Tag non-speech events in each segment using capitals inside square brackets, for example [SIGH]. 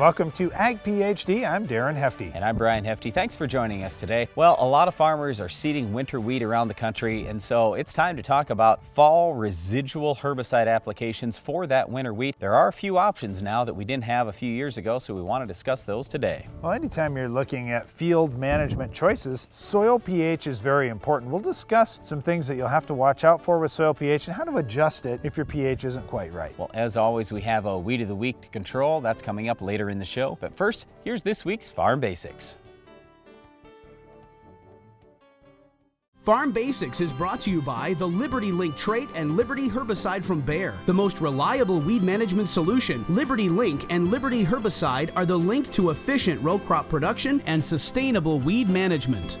welcome to Ag PhD. I'm Darren Hefty. And I'm Brian Hefty. Thanks for joining us today. Well, a lot of farmers are seeding winter wheat around the country, and so it's time to talk about fall residual herbicide applications for that winter wheat. There are a few options now that we didn't have a few years ago, so we want to discuss those today. Well, anytime you're looking at field management choices, soil pH is very important. We'll discuss some things that you'll have to watch out for with soil pH and how to adjust it if your pH isn't quite right. Well, as always, we have a weed of the week to control. That's coming up later in the show. But first, here's this week's Farm Basics. Farm Basics is brought to you by the Liberty Link trait and Liberty herbicide from Bayer. The most reliable weed management solution, Liberty Link and Liberty herbicide are the link to efficient row crop production and sustainable weed management.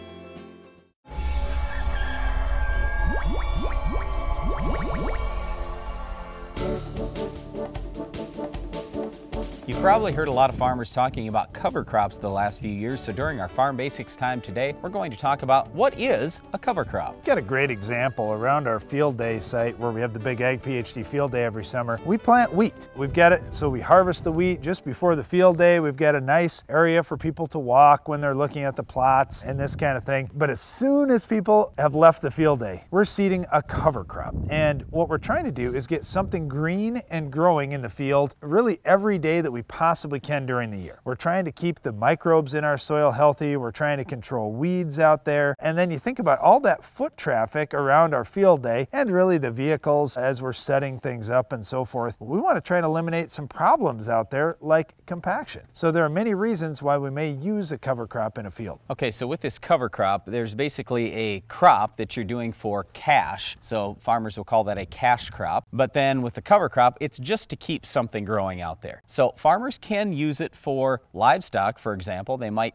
You've probably heard a lot of farmers talking about cover crops the last few years, so during our Farm Basics time today, we're going to talk about what is a cover crop. We've got a great example around our field day site where we have the big Ag PhD field day every summer. We plant wheat. We've got it, so we harvest the wheat just before the field day. We've got a nice area for people to walk when they're looking at the plots and this kind of thing. But as soon as people have left the field day, we're seeding a cover crop. And what we're trying to do is get something green and growing in the field really every day that we possibly can during the year. We're trying to keep the microbes in our soil healthy. We're trying to control weeds out there. And then you think about all that foot traffic around our field day and really the vehicles as we're setting things up and so forth. We want to try and eliminate some problems out there like compaction. So there are many reasons why we may use a cover crop in a field. Okay, so with this cover crop, there's basically a crop that you're doing for cash. So farmers will call that a cash crop. But then with the cover crop, it's just to keep something growing out there. So farmers can use it for livestock, for example. They might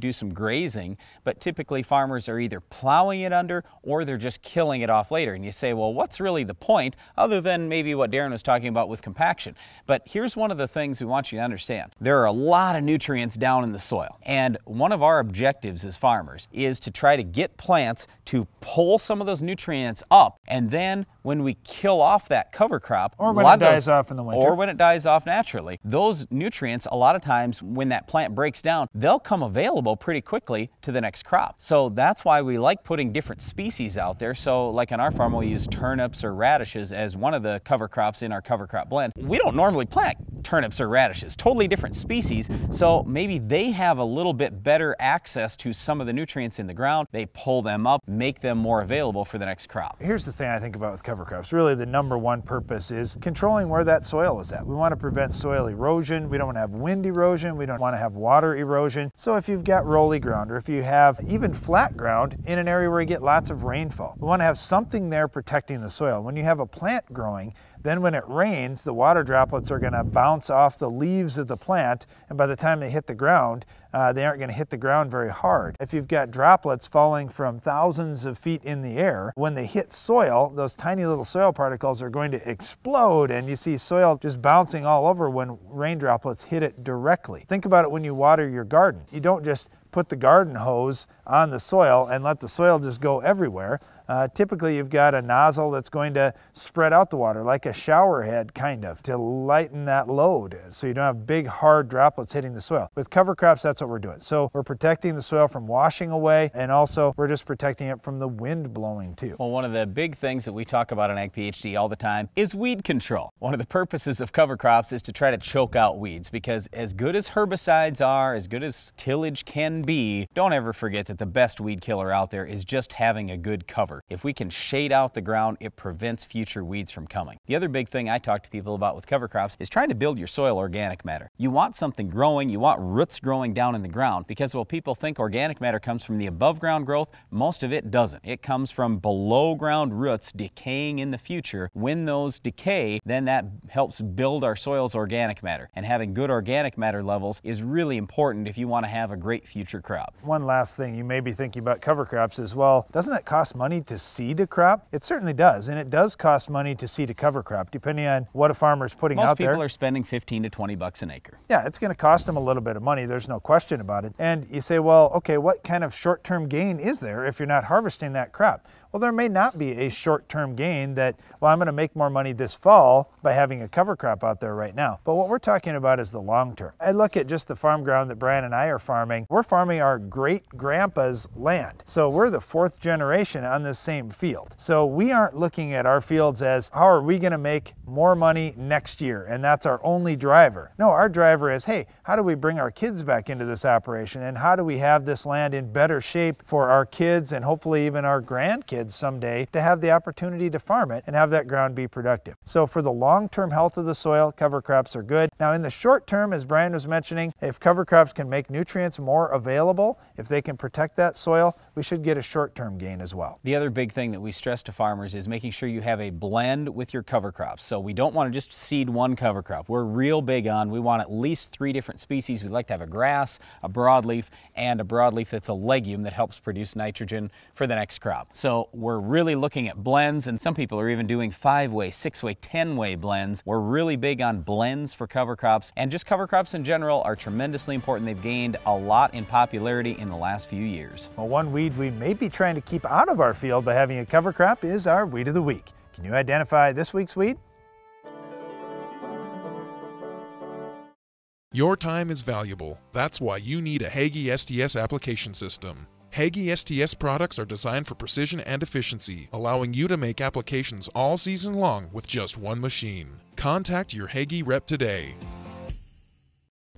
do some grazing, but typically farmers are either plowing it under or they're just killing it off later. And you say, well, what's really the point other than maybe what Darren was talking about with compaction? But here's one of the things we want you to understand. There are a lot of nutrients down in the soil. And one of our objectives as farmers is to try to get plants to pull some of those nutrients up. And then when we kill off that cover crop, or when it dies those, off in the winter, or when it dies off naturally, those nutrients, a lot of times when that plant breaks down, they'll come available pretty quickly to the next crop. So that's why we like putting different species out there. So like on our farm, we'll use turnips or radishes as one of the cover crops in our cover crop blend. We don't normally plant turnips or radishes, totally different species. So maybe they have a little bit better access to some of the nutrients in the ground. They pull them up, make them more available for the next crop. Here's the thing I think about with cover crops. Really the number one purpose is controlling where that soil is at. We want to prevent soil erosion. We don't want to have wind erosion. We don't want to have water erosion. So if you've got rolly ground or if you have even flat ground in an area where you get lots of rainfall, we want to have something there protecting the soil. When you have a plant growing, then when it rains, the water droplets are going to bounce off the leaves of the plant, and by the time they hit the ground, uh, they aren't going to hit the ground very hard. If you've got droplets falling from thousands of feet in the air, when they hit soil, those tiny little soil particles are going to explode, and you see soil just bouncing all over when rain droplets hit it directly. Think about it when you water your garden. You don't just put the garden hose on the soil and let the soil just go everywhere. Uh, typically you've got a nozzle that's going to spread out the water like a shower head kind of to lighten that load so you don't have big hard droplets hitting the soil. With cover crops that's what we're doing. So we're protecting the soil from washing away and also we're just protecting it from the wind blowing too. Well one of the big things that we talk about in Ag PhD all the time is weed control. One of the purposes of cover crops is to try to choke out weeds because as good as herbicides are, as good as tillage can be, don't ever forget that the best weed killer out there is just having a good cover. If we can shade out the ground, it prevents future weeds from coming. The other big thing I talk to people about with cover crops is trying to build your soil organic matter. You want something growing, you want roots growing down in the ground because while people think organic matter comes from the above ground growth, most of it doesn't. It comes from below ground roots decaying in the future. When those decay, then that helps build our soil's organic matter. And having good organic matter levels is really important if you want to have a great future crop. One last thing you may be thinking about cover crops as well, doesn't it cost money to seed a crop? It certainly does, and it does cost money to seed a cover crop, depending on what a farmer's putting Most out there. Most people are spending 15 to 20 bucks an acre. Yeah, it's going to cost them a little bit of money. There's no question about it. And you say, well, okay, what kind of short-term gain is there if you're not harvesting that crop? Well, there may not be a short-term gain that, well, I'm going to make more money this fall by having a cover crop out there right now. But what we're talking about is the long term. I look at just the farm ground that Brian and I are farming. We're farming our great grandpa's land. So we're the fourth generation on this same field. So we aren't looking at our fields as how are we going to make more money next year? And that's our only driver. No, our driver is, hey, how do we bring our kids back into this operation? And how do we have this land in better shape for our kids and hopefully even our grandkids someday to have the opportunity to farm it and have that ground be productive? So for the long-term health of the soil, cover crops are good. Now in the short term, as Brian was mentioning, if cover crops can make nutrients more available, if they can protect that soil, we should get a short-term gain as well. The other big thing that we stress to farmers is making sure you have a blend with your cover crops. So we don't want to just seed one cover crop. We're real big on, we want at least three different species. We'd like to have a grass, a broadleaf, and a broadleaf that's a legume that helps produce nitrogen for the next crop. So we're really looking at blends, and some people are even doing five-way, six-way, 10-way blends. We're really big on blends for cover crops, and just cover crops in general are tremendously important. They've gained a lot in popularity in the last few years. Well, one weed we may be trying to keep out of our field by having a cover crop is our weed of the week. Can you identify this week's weed? Your time is valuable. That's why you need a Hagie STS application system. Hagie STS products are designed for precision and efficiency, allowing you to make applications all season long with just one machine. Contact your Hagie rep today.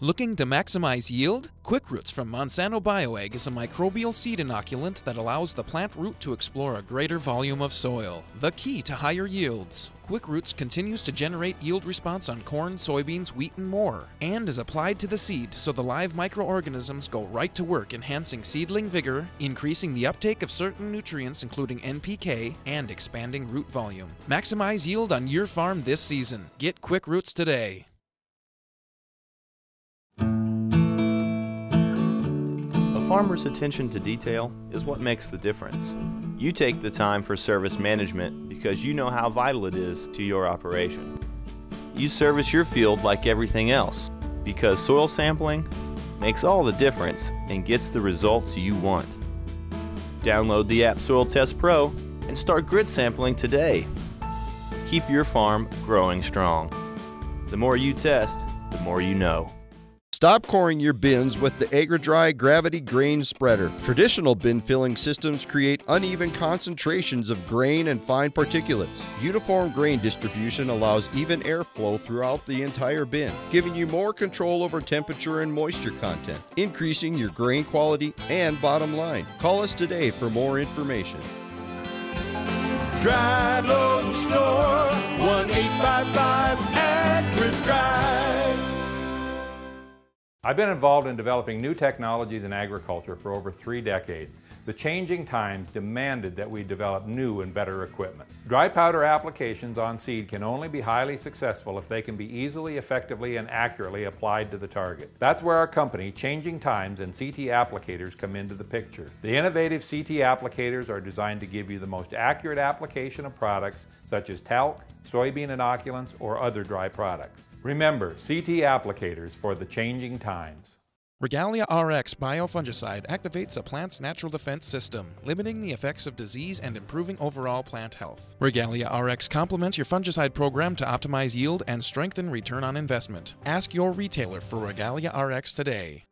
Looking to maximize yield? Quick Roots from Monsanto Bioag is a microbial seed inoculant that allows the plant root to explore a greater volume of soil, the key to higher yields. Quick Roots continues to generate yield response on corn, soybeans, wheat, and more, and is applied to the seed so the live microorganisms go right to work enhancing seedling vigor, increasing the uptake of certain nutrients including NPK, and expanding root volume. Maximize yield on your farm this season. Get Quick Roots today. Farmer's attention to detail is what makes the difference. You take the time for service management because you know how vital it is to your operation. You service your field like everything else because soil sampling makes all the difference and gets the results you want. Download the app Soil Test Pro and start grid sampling today. Keep your farm growing strong. The more you test, the more you know. Stop coring your bins with the AgriDry Gravity Grain Spreader. Traditional bin filling systems create uneven concentrations of grain and fine particulates. Uniform grain distribution allows even airflow throughout the entire bin, giving you more control over temperature and moisture content, increasing your grain quality and bottom line. Call us today for more information. Dry Load Store, 1 855 AgriDry. I've been involved in developing new technologies in agriculture for over three decades. The changing times demanded that we develop new and better equipment. Dry powder applications on seed can only be highly successful if they can be easily, effectively, and accurately applied to the target. That's where our company, Changing Times and CT Applicators come into the picture. The innovative CT applicators are designed to give you the most accurate application of products such as talc, soybean inoculants, or other dry products. Remember, CT applicators for the changing times. Regalia RX biofungicide activates a plant's natural defense system, limiting the effects of disease and improving overall plant health. Regalia RX complements your fungicide program to optimize yield and strengthen return on investment. Ask your retailer for Regalia RX today.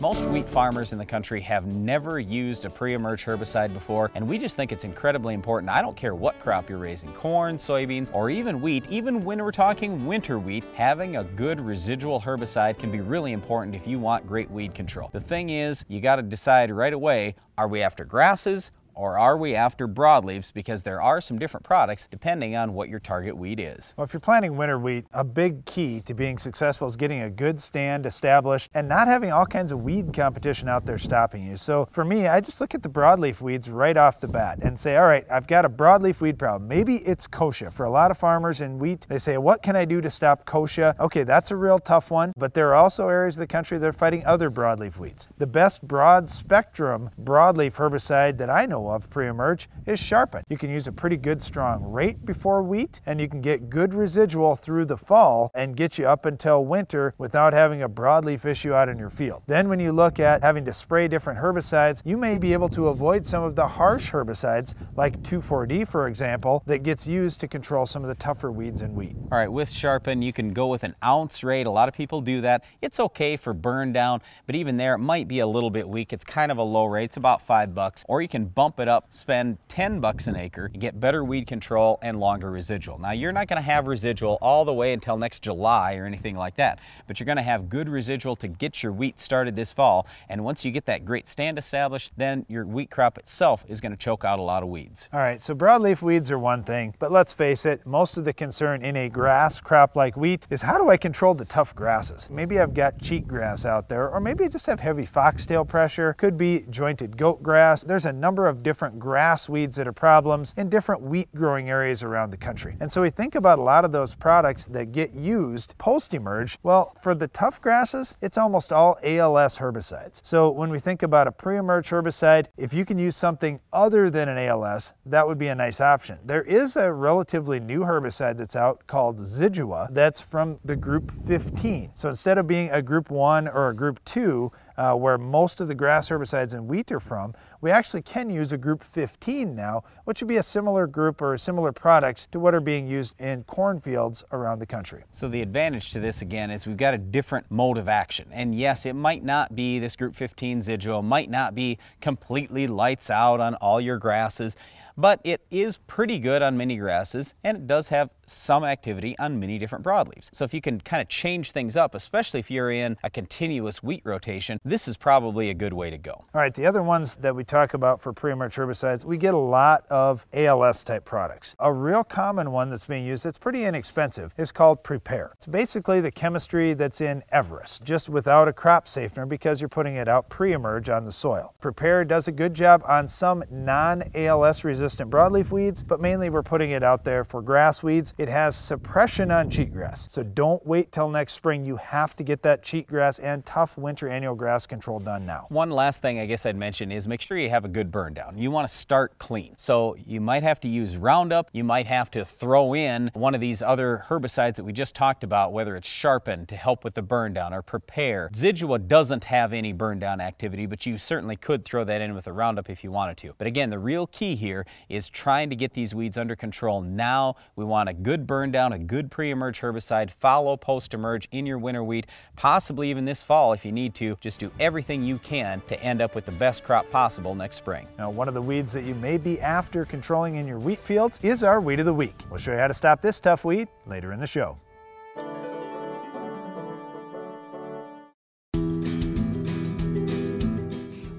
Most wheat farmers in the country have never used a pre-emerge herbicide before, and we just think it's incredibly important. I don't care what crop you're raising, corn, soybeans, or even wheat, even when we're talking winter wheat, having a good residual herbicide can be really important if you want great weed control. The thing is, you gotta decide right away, are we after grasses or are we after broadleaves because there are some different products depending on what your target weed is. Well, if you're planting winter wheat, a big key to being successful is getting a good stand established and not having all kinds of weed competition out there stopping you. So for me, I just look at the broadleaf weeds right off the bat and say, all right, I've got a broadleaf weed problem. Maybe it's kochia. For a lot of farmers in wheat, they say, what can I do to stop kochia? Okay, that's a real tough one, but there are also areas of the country that are fighting other broadleaf weeds. The best broad spectrum broadleaf herbicide that I know of pre-emerge is sharpen. You can use a pretty good strong rate before wheat and you can get good residual through the fall and get you up until winter without having a broadleaf issue out in your field. Then when you look at having to spray different herbicides, you may be able to avoid some of the harsh herbicides like 2,4-D for example that gets used to control some of the tougher weeds in wheat. All right, with sharpen you can go with an ounce rate. A lot of people do that. It's okay for burn down, but even there it might be a little bit weak. It's kind of a low rate. It's about five bucks. Or you can bump it up, spend 10 bucks an acre, and get better weed control and longer residual. Now you're not gonna have residual all the way until next July or anything like that, but you're gonna have good residual to get your wheat started this fall. And once you get that great stand established, then your wheat crop itself is gonna choke out a lot of weeds. All right, so broadleaf weeds are one thing, but let's face it, most of the concern in a grass crop like wheat is how do I control the tough grasses? Maybe I've got cheatgrass out there, or maybe I just have heavy foxtail pressure, could be jointed goat grass. There's a number of different grass weeds that are problems in different wheat growing areas around the country. And so we think about a lot of those products that get used post-emerge. Well, for the tough grasses, it's almost all ALS herbicides. So when we think about a pre-emerge herbicide, if you can use something other than an ALS, that would be a nice option. There is a relatively new herbicide that's out called Zidua that's from the group 15. So instead of being a group 1 or a group 2, uh, where most of the grass herbicides in wheat are from, we actually can use a group 15 now, which would be a similar group or similar products to what are being used in cornfields around the country. So the advantage to this again is we've got a different mode of action. And yes, it might not be this group 15 Zidua, might not be completely lights out on all your grasses but it is pretty good on many grasses and it does have some activity on many different broadleaves. So if you can kind of change things up, especially if you're in a continuous wheat rotation, this is probably a good way to go. All right, the other ones that we talk about for pre-emerge herbicides, we get a lot of ALS type products. A real common one that's being used that's pretty inexpensive is called Prepare. It's basically the chemistry that's in Everest, just without a crop safener because you're putting it out pre-emerge on the soil. Prepare does a good job on some non-ALS resistant broadleaf weeds, but mainly we're putting it out there for grass weeds it has suppression on cheatgrass. So don't wait till next spring. You have to get that cheatgrass and tough winter annual grass control done now. One last thing I guess I'd mention is make sure you have a good burn down. You want to start clean. So you might have to use Roundup. You might have to throw in one of these other herbicides that we just talked about, whether it's Sharpen to help with the burn down or Prepare. Zidua doesn't have any burn down activity, but you certainly could throw that in with a Roundup if you wanted to. But again, the real key here is trying to get these weeds under control now. We want a good good burn down, a good pre-emerge herbicide, follow post-emerge in your winter wheat, possibly even this fall if you need to. Just do everything you can to end up with the best crop possible next spring. Now, one of the weeds that you may be after controlling in your wheat fields is our weed of the week. We'll show you how to stop this tough weed later in the show.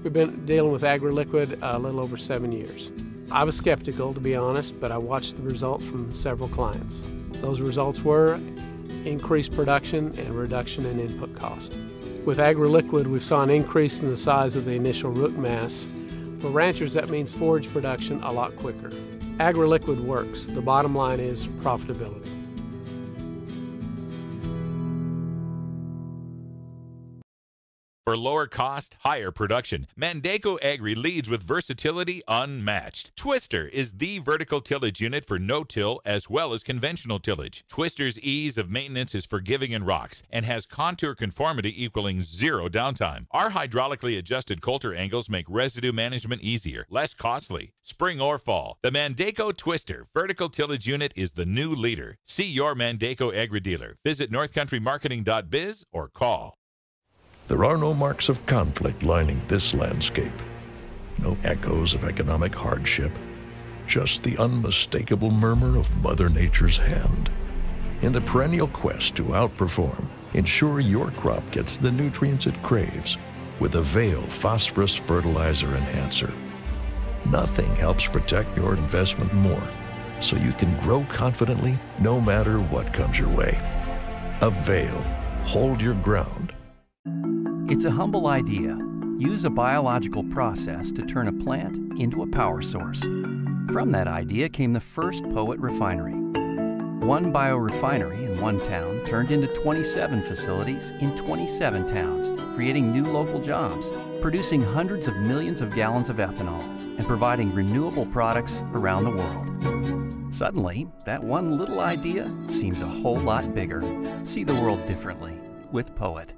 We've been dealing with AgriLiquid uh, a little over seven years. I was skeptical, to be honest, but I watched the results from several clients. Those results were increased production and reduction in input cost. With AgriLiquid, we saw an increase in the size of the initial root mass. For ranchers, that means forage production a lot quicker. AgriLiquid works. The bottom line is profitability. For lower cost, higher production, Mandako Agri leads with versatility unmatched. Twister is the vertical tillage unit for no-till as well as conventional tillage. Twister's ease of maintenance is forgiving in rocks and has contour conformity equaling zero downtime. Our hydraulically adjusted coulter angles make residue management easier, less costly. Spring or fall, the Mandako Twister vertical tillage unit is the new leader. See your Mandako Agri dealer. Visit northcountrymarketing.biz or call there are no marks of conflict lining this landscape, no echoes of economic hardship, just the unmistakable murmur of Mother Nature's hand. In the perennial quest to outperform, ensure your crop gets the nutrients it craves with Avail Phosphorus Fertilizer Enhancer. Nothing helps protect your investment more, so you can grow confidently no matter what comes your way. Avail. Hold your ground. It's a humble idea. Use a biological process to turn a plant into a power source. From that idea came the first Poet refinery. One biorefinery in one town turned into 27 facilities in 27 towns, creating new local jobs, producing hundreds of millions of gallons of ethanol, and providing renewable products around the world. Suddenly, that one little idea seems a whole lot bigger. See the world differently with Poet.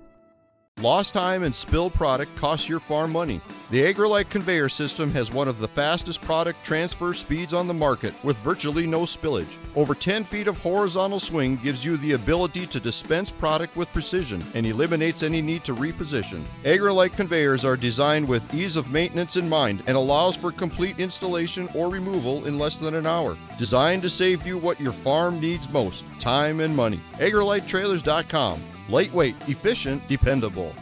Lost time and spilled product costs your farm money. The AgriLite conveyor system has one of the fastest product transfer speeds on the market with virtually no spillage. Over 10 feet of horizontal swing gives you the ability to dispense product with precision and eliminates any need to reposition. AgriLite conveyors are designed with ease of maintenance in mind and allows for complete installation or removal in less than an hour. Designed to save you what your farm needs most, time and money. AgriLiteTrailers.com Lightweight, efficient, dependable.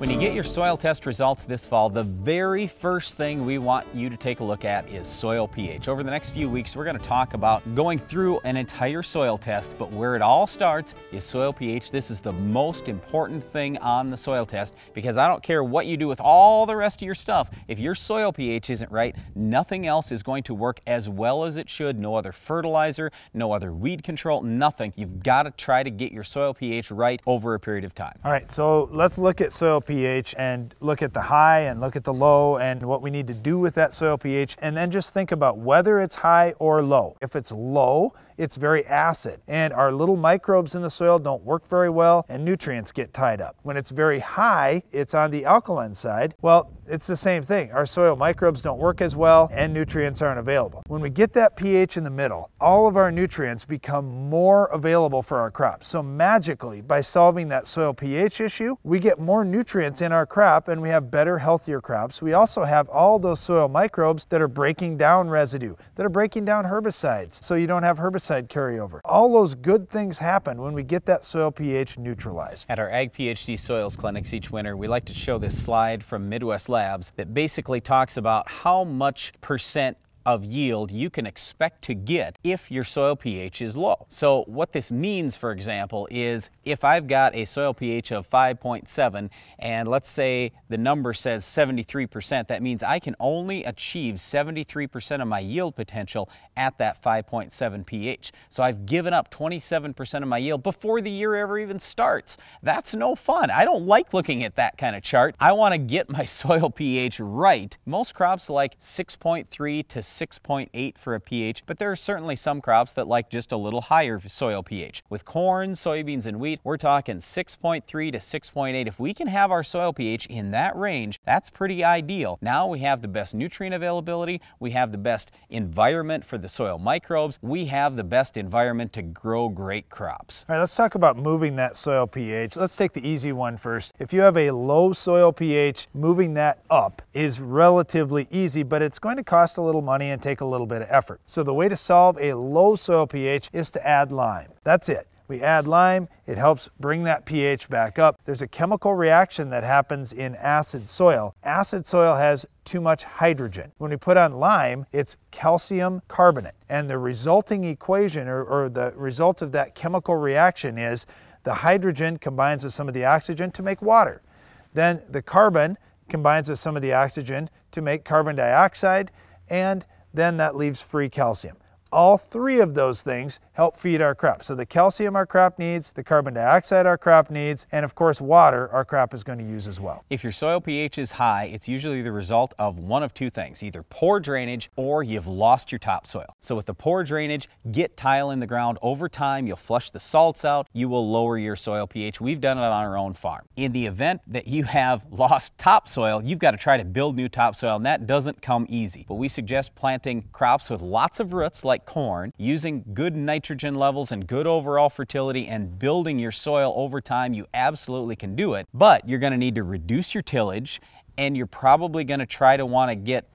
When you get your soil test results this fall, the very first thing we want you to take a look at is soil pH. Over the next few weeks, we're going to talk about going through an entire soil test, but where it all starts is soil pH. This is the most important thing on the soil test because I don't care what you do with all the rest of your stuff. If your soil pH isn't right, nothing else is going to work as well as it should. No other fertilizer, no other weed control, nothing. You've got to try to get your soil pH right over a period of time. All right, so let's look at soil pH and look at the high and look at the low and what we need to do with that soil pH and then just think about whether it's high or low. If it's low, it's very acid and our little microbes in the soil don't work very well and nutrients get tied up. When it's very high, it's on the alkaline side. Well, it's the same thing. Our soil microbes don't work as well and nutrients aren't available. When we get that pH in the middle, all of our nutrients become more available for our crops. So magically, by solving that soil pH issue, we get more nutrients in our crop and we have better, healthier crops. We also have all those soil microbes that are breaking down residue, that are breaking down herbicides, so you don't have carryover. All those good things happen when we get that soil pH neutralized. At our Ag PhD soils clinics each winter, we like to show this slide from Midwest Labs that basically talks about how much percent of yield you can expect to get if your soil pH is low. So what this means, for example, is if I've got a soil pH of 5.7 and let's say the number says 73%, that means I can only achieve 73% of my yield potential at that 5.7 pH. So I've given up 27% of my yield before the year ever even starts. That's no fun. I don't like looking at that kind of chart. I want to get my [LAUGHS] soil pH right. Most crops like 6.3 to 6.8 for a pH, but there are certainly some crops that like just a little higher soil pH. With corn, soybeans, and wheat, we're talking 6.3 to 6.8. If we can have our soil pH in that range, that's pretty ideal. Now we have the best nutrient availability, we have the best environment for the soil microbes, we have the best environment to grow great crops. All right, let's talk about moving that soil pH. Let's take the easy one first. If you have a low soil pH, moving that up is relatively easy, but it's going to cost a little money and take a little bit of effort. So the way to solve a low soil pH is to add lime. That's it. We add lime, it helps bring that pH back up. There's a chemical reaction that happens in acid soil. Acid soil has too much hydrogen. When we put on lime, it's calcium carbonate. And the resulting equation or, or the result of that chemical reaction is the hydrogen combines with some of the oxygen to make water. Then the carbon combines with some of the oxygen to make carbon dioxide, and then that leaves free calcium. All three of those things help feed our crop. So the calcium our crop needs, the carbon dioxide our crop needs, and of course water our crop is going to use as well. If your soil pH is high, it's usually the result of one of two things, either poor drainage or you've lost your topsoil. So with the poor drainage, get tile in the ground. Over time, you'll flush the salts out, you will lower your soil pH. We've done it on our own farm. In the event that you have lost topsoil, you've got to try to build new topsoil, and that doesn't come easy. But we suggest planting crops with lots of roots like corn, using good nitrogen levels and good overall fertility and building your soil over time, you absolutely can do it. But you're going to need to reduce your tillage and you're probably going to try to want to get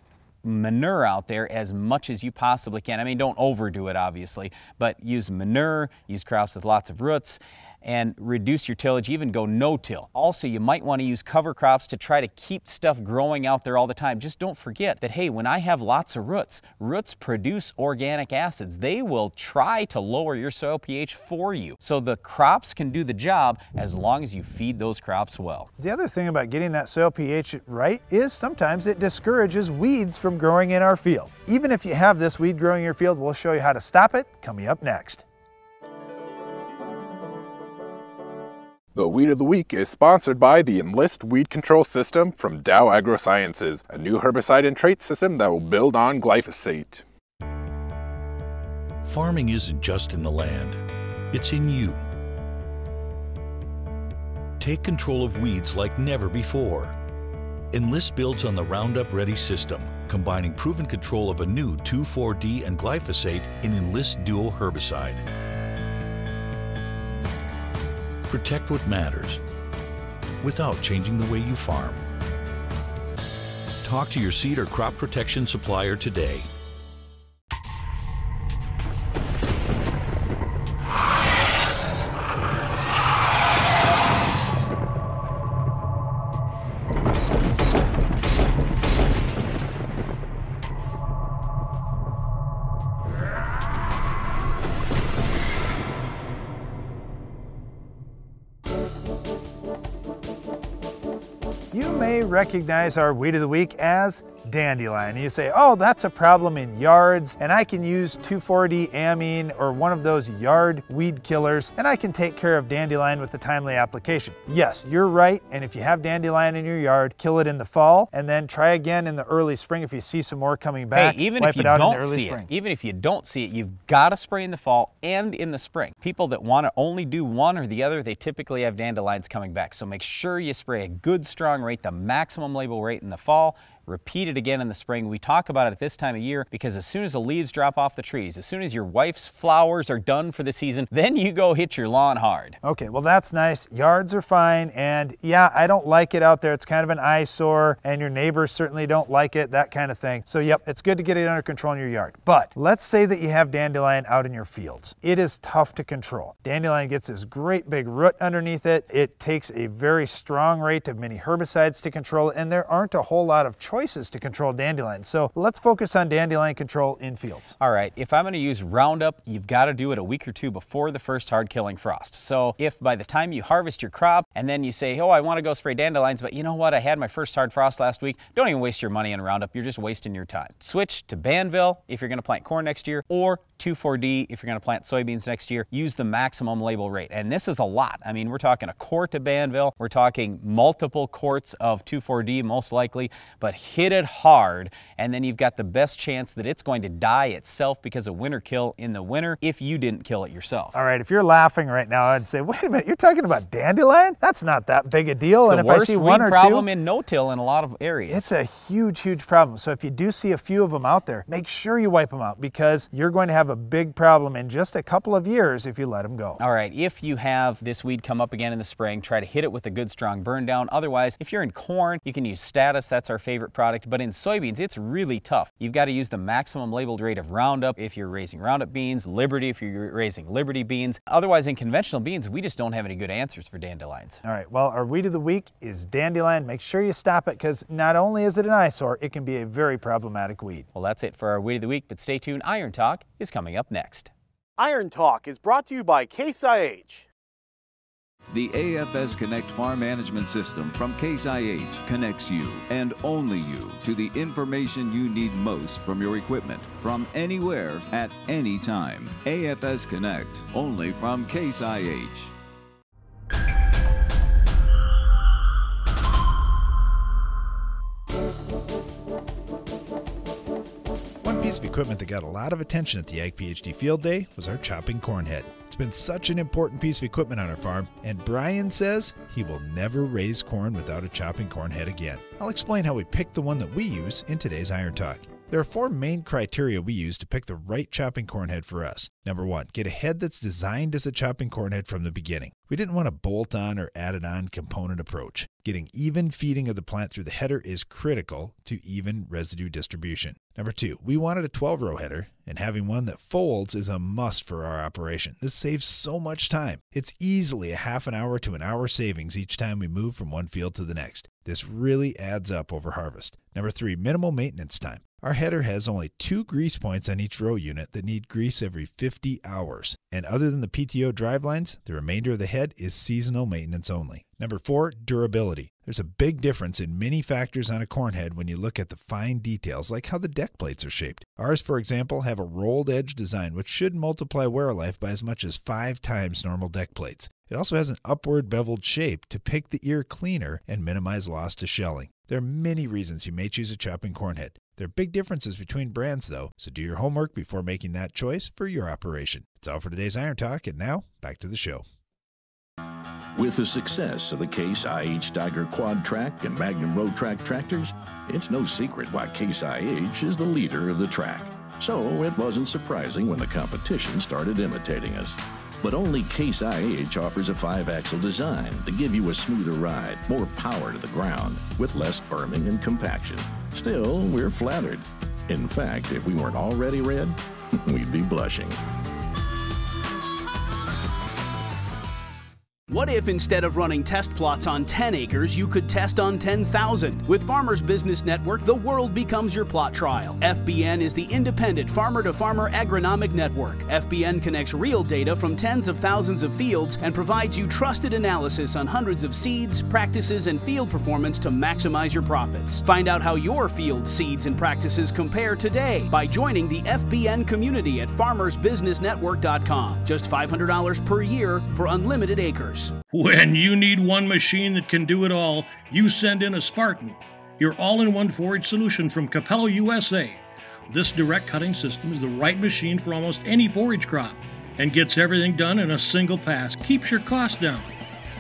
manure out there as much as you possibly can. I mean, don't overdo it, obviously, but use manure, use crops with lots of roots, and reduce your tillage, even go no-till. Also, you might want to use cover crops to try to keep stuff growing out there all the time. Just don't forget that, hey, when I have lots of roots, roots produce organic acids. They will try to lower your soil pH for you. So the crops can do the job as long as you feed those crops well. The other thing about getting that soil pH right is sometimes it discourages weeds from growing in our field. Even if you have this weed growing in your field, we'll show you how to stop it coming up next. The Weed of the Week is sponsored by the Enlist Weed Control System from Dow AgroSciences, a new herbicide and trait system that will build on glyphosate. Farming isn't just in the land, it's in you. Take control of weeds like never before. Enlist builds on the Roundup Ready system, combining proven control of a new 2,4-D and glyphosate in Enlist Duo herbicide. Protect what matters without changing the way you farm. Talk to your seed or crop protection supplier today. Recognize our weed of the week as dandelion. You say, oh, that's a problem in yards, and I can use 2,4-D amine or one of those yard weed killers, and I can take care of dandelion with a timely application. Yes, you're right, and if you have dandelion in your yard, kill it in the fall, and then try again in the early spring if you see some more coming back. Hey, even wipe if you it out in don't see spring. it, even if you don't see it, you've got to spray in the fall and in the spring. People that want to only do one or the other, they typically have dandelions coming back. So make sure you spray a good strong rate, the maximum label rate in the fall. Repeat it again in the spring. We talk about it at this time of year because as soon as the leaves drop off the trees, as soon as your wife's flowers are done for the season, then you go hit your lawn hard. Okay, well that's nice. Yards are fine, and yeah, I don't like it out there. It's kind of an eyesore, and your neighbors certainly don't like it, that kind of thing. So yep, it's good to get it under control in your yard. But let's say that you have dandelion out in your fields. It is tough to control. Dandelion gets this great big root underneath it. It takes a very strong rate of many herbicides to control it, and there aren't a whole lot of choices to control dandelion. So let's focus on dandelion control in fields. All right, if I'm going to use Roundup, you've got to do it a week or two before the first hard killing frost. So if by the time you harvest your crop and then you say, oh, I want to go spray dandelions, but you know what, I had my first hard frost last week, don't even waste your money on Roundup. You're just wasting your time. Switch to Banvel if you're going to plant corn next year or 2,4-D if you're going to plant soybeans next year. Use the maximum label rate. And this is a lot. I mean, we're talking a quart of Banvel. We're talking multiple quarts of 2,4-D most likely, but hit it hard and then you've got the best chance that it's going to die itself because of winter kill in the winter if you didn't kill it yourself. All right, if you're laughing right now, I'd say, wait a minute, you're talking about dandelion? That's not that big a deal. It's and the if I see weed one or problem two, in no-till in a lot of areas. It's a huge, huge problem. So if you do see a few of them out there, make sure you wipe them out because you're going to have a big problem in just a couple of years if you let them go. All right, if you have this weed come up again in the spring, try to hit it with a good strong burn down. Otherwise, if you're in corn, you can use Status, that's our favorite product. But in soybeans, it's really tough. You've got to use the maximum labeled rate of Roundup if you're raising Roundup beans, Liberty if you're raising Liberty beans. Otherwise, in conventional beans, we just don't have any good answers for dandelions. All right, well, our weed of the week is dandelion. Make sure you stop it because not only is it an eyesore, it can be a very problematic weed. Well, that's it for our weed of the week, but stay tuned. Iron Talk is coming up next. Iron Talk is brought to you by Case IH. The AFS Connect Farm Management System from Case IH connects you and only you to the information you need most from your equipment from anywhere at any time. AFS Connect only from Case IH. One piece of equipment that got a lot of attention at the Ag PhD Field Day was our chopping corn head. It's been such an important piece of equipment on our farm, and Brian says he will never raise corn without a chopping corn head again. I'll explain how we picked the one that we use in today's Iron Talk. There are four main criteria we use to pick the right chopping corn head for us. Number one, get a head that's designed as a chopping corn head from the beginning. We didn't want a bolt on or added on component approach. Getting even feeding of the plant through the header is critical to even residue distribution. Number two, we wanted a 12 row header, and having one that folds is a must for our operation. This saves so much time. It's easily a half an hour to an hour savings each time we move from one field to the next. This really adds up over harvest. Number three, minimal maintenance time. Our header has only two grease points on each row unit that need grease every 50 hours. And other than the PTO drive lines, the remainder of the head is seasonal maintenance only. Number four, durability. There's a big difference in many factors on a corn head when you look at the fine details, like how the deck plates are shaped. Ours, for example, have a rolled edge design, which should multiply wear life by as much as five times normal deck plates. It also has an upward beveled shape to pick the ear cleaner and minimize loss to shelling. There are many reasons you may choose a chopping corn head. There are big differences between brands, though, so do your homework before making that choice for your operation. It's all for today's Iron Talk, and now back to the show. With the success of the Case IH Steiger Quadtrac and Magnum Rowtrac tractors, it's no secret why Case IH is the leader of the track. So it wasn't surprising when the competition started imitating us. But only Case IH offers a five axle design to give you a smoother ride, more power to the ground, with less berming and compaction. Still, we're flattered. In fact, if we weren't already red, [LAUGHS] we'd be blushing. What if instead of running test plots on 10 acres, you could test on 10,000? With Farmers Business Network, the world becomes your plot trial. FBN is the independent farmer to farmer agronomic network. FBN connects real data from tens of thousands of fields and provides you trusted analysis on hundreds of seeds, practices, and field performance to maximize your profits. Find out how your field seeds and practices compare today by joining the FBN community at farmersbusinessnetwork.com. Just $500 per year for unlimited acres. When you need one machine that can do it all, you send in a Spartan, your all in one forage solution from Capello USA. This direct cutting system is the right machine for almost any forage crop and gets everything done in a single pass, keeps your costs down.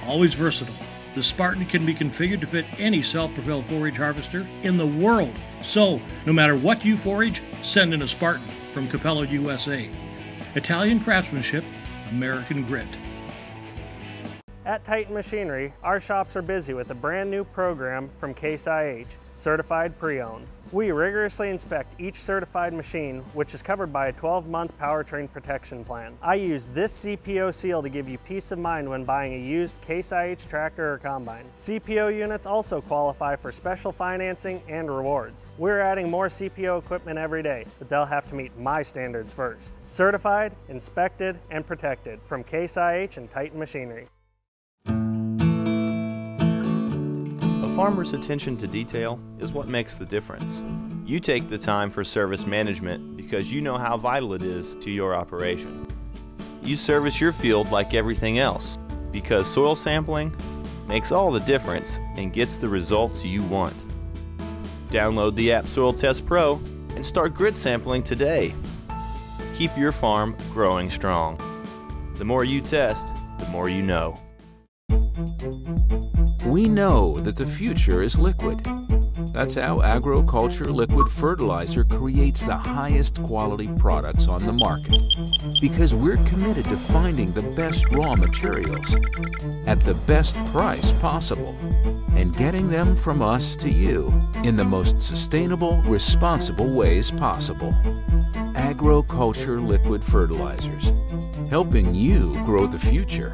Always versatile, the Spartan can be configured to fit any self propelled forage harvester in the world. So, no matter what you forage, send in a Spartan from Capello USA. Italian craftsmanship, American grit. At Titan Machinery, our shops are busy with a brand new program from Case IH, Certified Pre-Owned. We rigorously inspect each certified machine, which is covered by a 12-month powertrain protection plan. I use this CPO seal to give you peace of mind when buying a used Case IH tractor or combine. CPO units also qualify for special financing and rewards. We're adding more CPO equipment every day, but they'll have to meet my standards first. Certified, inspected, and protected from Case IH and Titan Machinery. Farmer's attention to detail is what makes the difference. You take the time for service management because you know how vital it is to your operation. You service your field like everything else because soil sampling makes all the difference and gets the results you want. Download the app Soil Test Pro and start grid sampling today. Keep your farm growing strong. The more you test, the more you know. We know that the future is liquid. That's how Agroculture Liquid Fertilizer creates the highest quality products on the market. Because we're committed to finding the best raw materials at the best price possible and getting them from us to you in the most sustainable, responsible ways possible. Agroculture Liquid Fertilizers, helping you grow the future.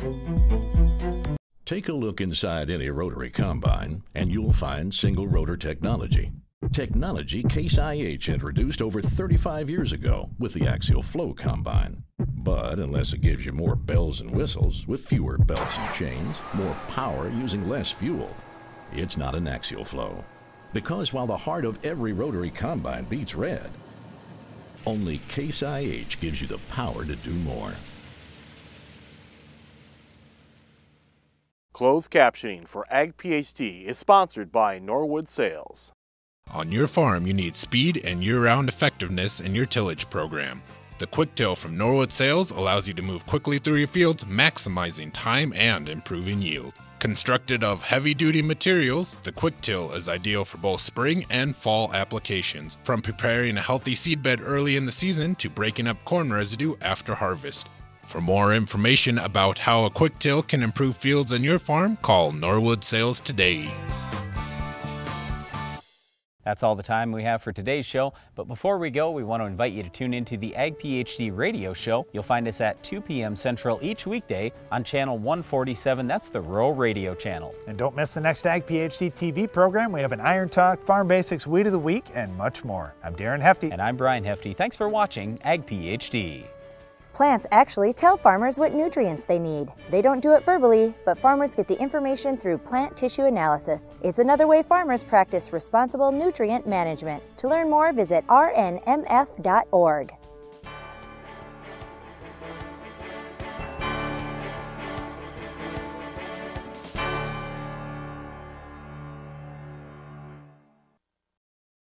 Take a look inside any rotary combine, and you'll find single rotor technology. Technology Case IH introduced over 35 years ago with the Axial Flow combine. But unless it gives you more bells and whistles with fewer belts and chains, more power using less fuel, it's not an axial flow. Because while the heart of every rotary combine beats red, only Case IH gives you the power to do more. Closed captioning for Ag PhD is sponsored by Norwood Sales. On your farm, you need speed and year round effectiveness in your tillage program. The Quick Till from Norwood Sales allows you to move quickly through your fields, maximizing time and improving yield. Constructed of heavy duty materials, the Quick Till is ideal for both spring and fall applications, from preparing a healthy seedbed early in the season to breaking up corn residue after harvest. For more information about how a quick till can improve fields on your farm, call Norwood Sales today. That's all the time we have for today's show. But before we go, we want to invite you to tune into the Ag PhD radio show. You'll find us at 2 p.m. Central each weekday on channel 147. That's the Rural Radio channel. And don't miss the next Ag PhD TV program. We have an Iron Talk, Farm Basics, Weed of the Week, and much more. I'm Darren Hefty. And I'm Brian Hefty. Thanks for watching Ag PhD. Plants actually tell farmers what nutrients they need. They don't do it verbally, but farmers get the information through plant tissue analysis. It's another way farmers practice responsible nutrient management. To learn more, visit rnmf.org.